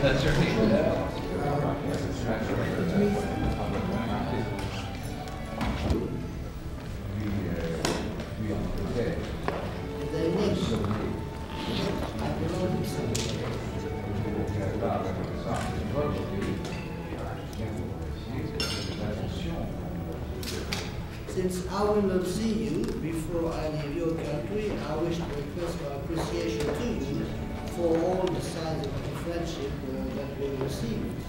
Since I will not see you before I leave your country, I wish to express my appreciation to you for all the signs of friendship uh, that we received.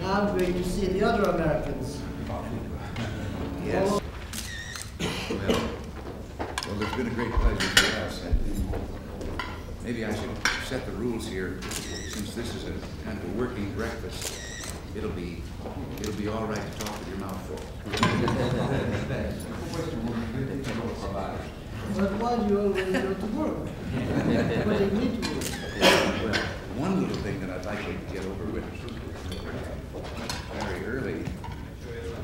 Now I'm going to see the other Americans. Yes. Well, well, it's been a great pleasure for us. Maybe I should set the rules here, since this is a kind of a working breakfast. It'll be, it'll be all right to talk with your mouth full. You go to work? Need to work? Well, one little thing that I'd like to get over with very early,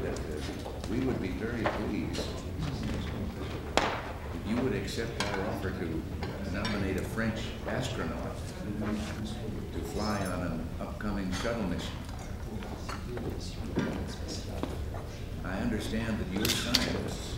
that we would be very pleased if you would accept our offer to nominate a French astronaut to fly on an upcoming shuttle mission. I understand that you scientists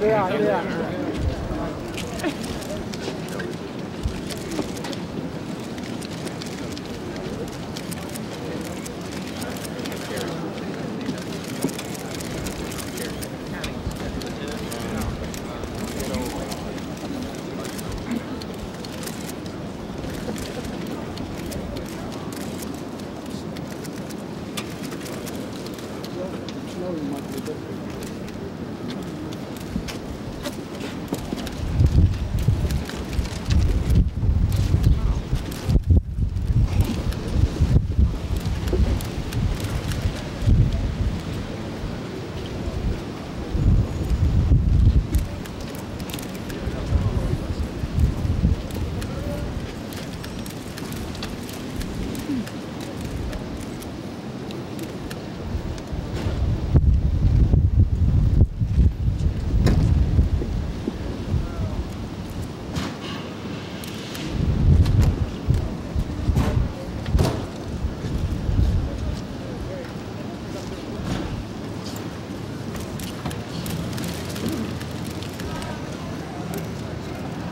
对呀，对呀。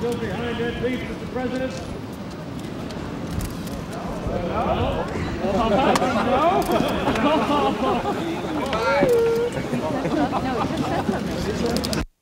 Go behind that, please, Mr. President. No? No?